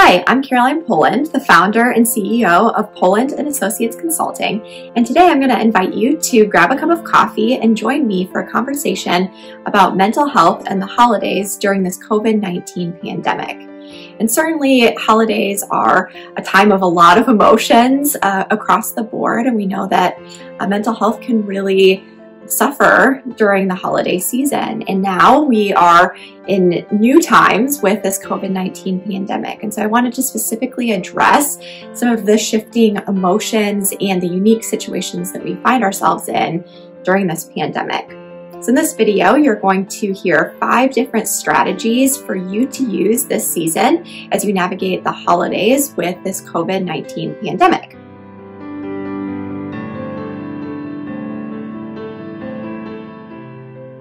Hi, I'm Caroline Poland, the founder and CEO of Poland and Associates Consulting, and today I'm going to invite you to grab a cup of coffee and join me for a conversation about mental health and the holidays during this COVID-19 pandemic. And certainly holidays are a time of a lot of emotions uh, across the board, and we know that uh, mental health can really suffer during the holiday season. And now we are in new times with this COVID 19 pandemic. And so I wanted to specifically address some of the shifting emotions and the unique situations that we find ourselves in during this pandemic. So in this video, you're going to hear five different strategies for you to use this season as you navigate the holidays with this COVID-19 pandemic.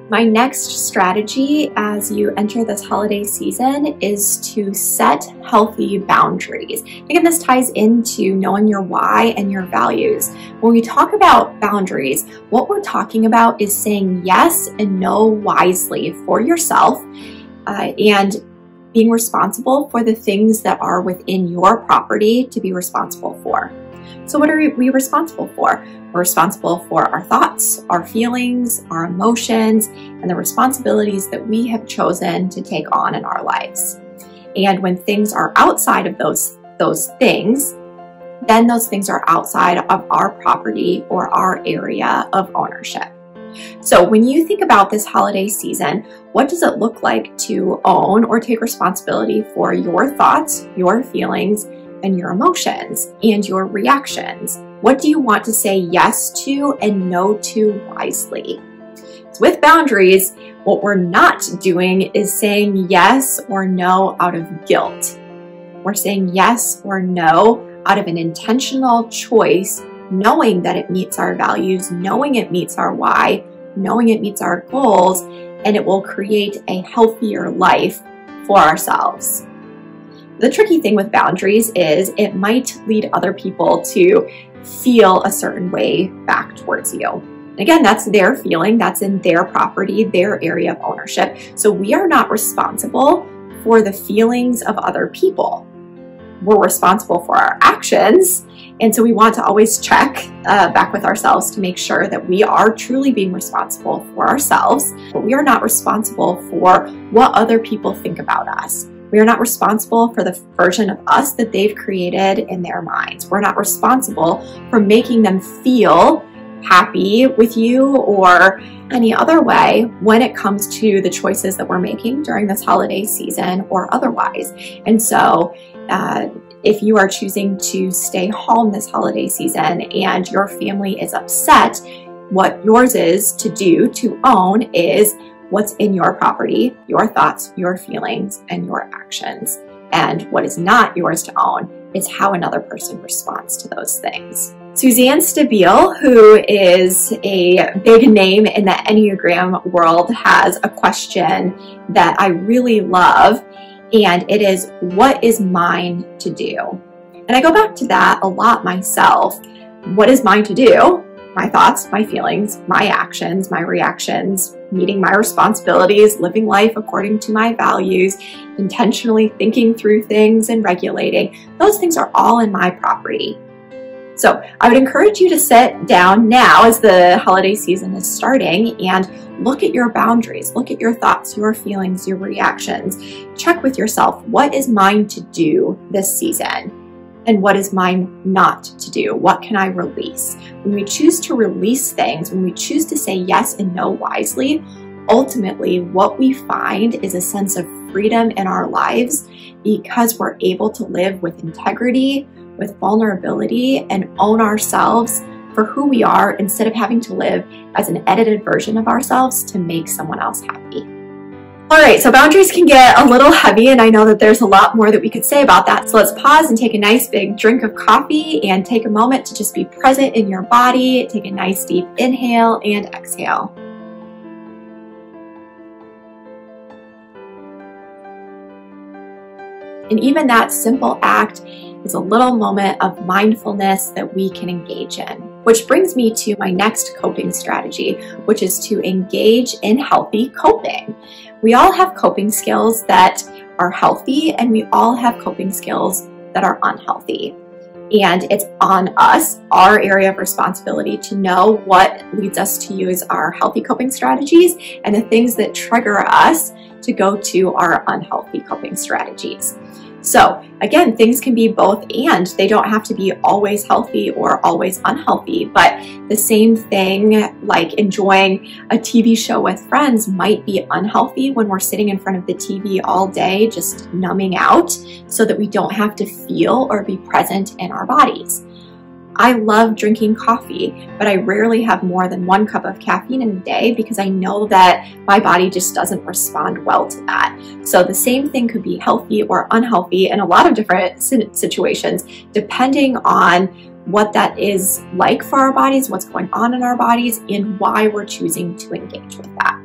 My next strategy as you enter this holiday season is to set healthy boundaries. Again, this ties into knowing your why and your values. When we talk about boundaries, what we're talking about is saying yes and no wisely for yourself uh, and being responsible for the things that are within your property to be responsible for. So what are we responsible for? We're responsible for our thoughts, our feelings, our emotions, and the responsibilities that we have chosen to take on in our lives. And when things are outside of those, those things, then those things are outside of our property or our area of ownership. So when you think about this holiday season, what does it look like to own or take responsibility for your thoughts, your feelings, and your emotions and your reactions. What do you want to say yes to and no to wisely? With boundaries, what we're not doing is saying yes or no out of guilt. We're saying yes or no out of an intentional choice, knowing that it meets our values, knowing it meets our why, knowing it meets our goals, and it will create a healthier life for ourselves. The tricky thing with boundaries is it might lead other people to feel a certain way back towards you. Again, that's their feeling, that's in their property, their area of ownership. So we are not responsible for the feelings of other people. We're responsible for our actions. And so we want to always check uh, back with ourselves to make sure that we are truly being responsible for ourselves, but we are not responsible for what other people think about us. We are not responsible for the version of us that they've created in their minds. We're not responsible for making them feel happy with you or any other way when it comes to the choices that we're making during this holiday season or otherwise. And so, uh, if you are choosing to stay home this holiday season and your family is upset, what yours is to do to own is what's in your property, your thoughts, your feelings, and your actions. And what is not yours to own is how another person responds to those things. Suzanne Stabile, who is a big name in the Enneagram world, has a question that I really love, and it is, what is mine to do? And I go back to that a lot myself. What is mine to do? my thoughts, my feelings, my actions, my reactions, meeting my responsibilities, living life according to my values, intentionally thinking through things and regulating. Those things are all in my property. So I would encourage you to sit down now as the holiday season is starting and look at your boundaries, look at your thoughts, your feelings, your reactions. Check with yourself, what is mine to do this season? And what is mine not to do? What can I release? When we choose to release things, when we choose to say yes and no wisely, ultimately what we find is a sense of freedom in our lives because we're able to live with integrity, with vulnerability, and own ourselves for who we are instead of having to live as an edited version of ourselves to make someone else happy. All right, so boundaries can get a little heavy, and I know that there's a lot more that we could say about that. So let's pause and take a nice big drink of coffee and take a moment to just be present in your body. Take a nice deep inhale and exhale. And even that simple act is a little moment of mindfulness that we can engage in. Which brings me to my next coping strategy, which is to engage in healthy coping. We all have coping skills that are healthy and we all have coping skills that are unhealthy. And it's on us, our area of responsibility, to know what leads us to use our healthy coping strategies and the things that trigger us to go to our unhealthy coping strategies. So again, things can be both and they don't have to be always healthy or always unhealthy, but the same thing like enjoying a TV show with friends might be unhealthy when we're sitting in front of the TV all day, just numbing out so that we don't have to feel or be present in our bodies. I love drinking coffee, but I rarely have more than one cup of caffeine in a day because I know that my body just doesn't respond well to that. So the same thing could be healthy or unhealthy in a lot of different situations, depending on what that is like for our bodies, what's going on in our bodies, and why we're choosing to engage with that.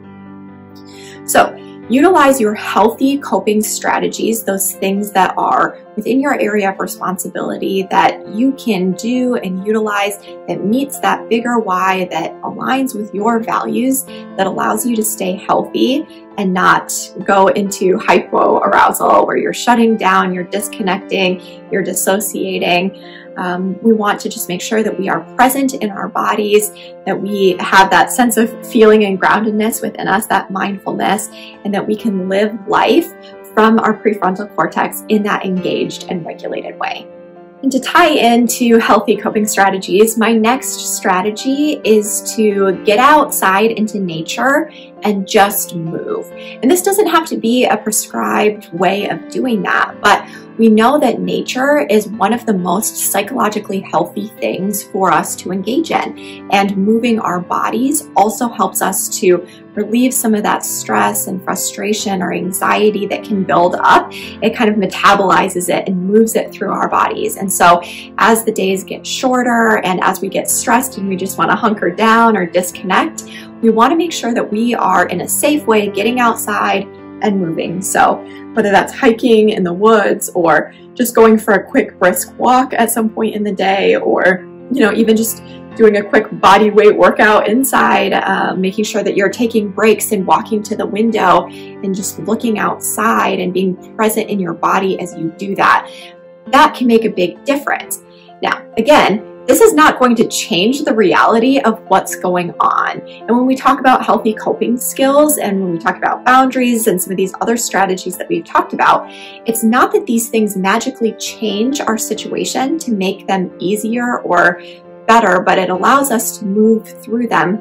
So Utilize your healthy coping strategies, those things that are within your area of responsibility that you can do and utilize that meets that bigger why that aligns with your values that allows you to stay healthy and not go into hypoarousal where you're shutting down, you're disconnecting, you're dissociating. Um, we want to just make sure that we are present in our bodies, that we have that sense of feeling and groundedness within us, that mindfulness, and that we can live life from our prefrontal cortex in that engaged and regulated way. And to tie into healthy coping strategies, my next strategy is to get outside into nature and just move. And this doesn't have to be a prescribed way of doing that, but we know that nature is one of the most psychologically healthy things for us to engage in. And moving our bodies also helps us to relieve some of that stress and frustration or anxiety that can build up. It kind of metabolizes it and moves it through our bodies. And so as the days get shorter and as we get stressed and we just want to hunker down or disconnect, we want to make sure that we are in a safe way getting outside and moving. So whether that's hiking in the woods or just going for a quick brisk walk at some point in the day or, you know, even just doing a quick body weight workout inside, uh, making sure that you're taking breaks and walking to the window and just looking outside and being present in your body as you do that. That can make a big difference. Now, again, this is not going to change the reality of what's going on. And when we talk about healthy coping skills and when we talk about boundaries and some of these other strategies that we've talked about, it's not that these things magically change our situation to make them easier or better, but it allows us to move through them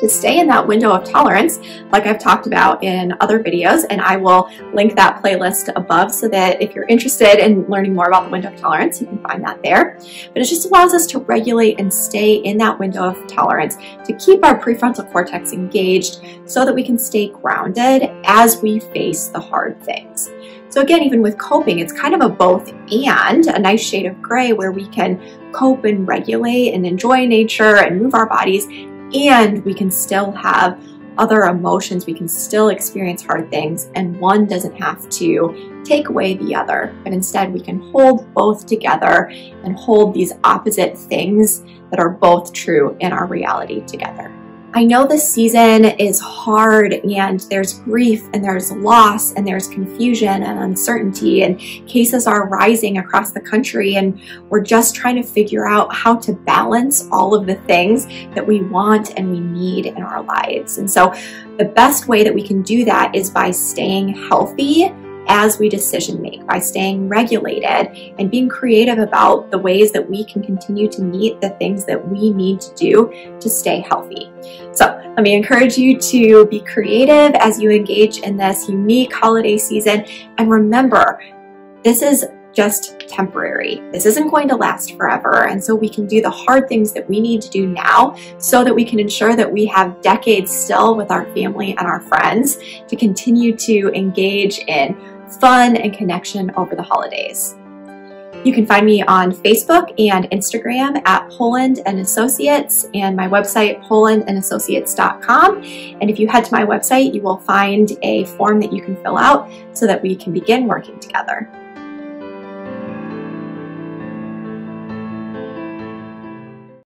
to stay in that window of tolerance, like I've talked about in other videos, and I will link that playlist above so that if you're interested in learning more about the window of tolerance, you can find that there. But it just allows us to regulate and stay in that window of tolerance to keep our prefrontal cortex engaged so that we can stay grounded as we face the hard things. So again, even with coping, it's kind of a both and, a nice shade of gray where we can cope and regulate and enjoy nature and move our bodies and we can still have other emotions. We can still experience hard things, and one doesn't have to take away the other, but instead we can hold both together and hold these opposite things that are both true in our reality together. I know this season is hard and there's grief and there's loss and there's confusion and uncertainty and cases are rising across the country and we're just trying to figure out how to balance all of the things that we want and we need in our lives. And so the best way that we can do that is by staying healthy as we decision make by staying regulated and being creative about the ways that we can continue to meet the things that we need to do to stay healthy. So let me encourage you to be creative as you engage in this unique holiday season. And remember, this is just temporary. This isn't going to last forever. And so we can do the hard things that we need to do now so that we can ensure that we have decades still with our family and our friends to continue to engage in fun and connection over the holidays. You can find me on Facebook and Instagram at Poland and Associates and my website polandandassociates.com. And if you head to my website, you will find a form that you can fill out so that we can begin working together.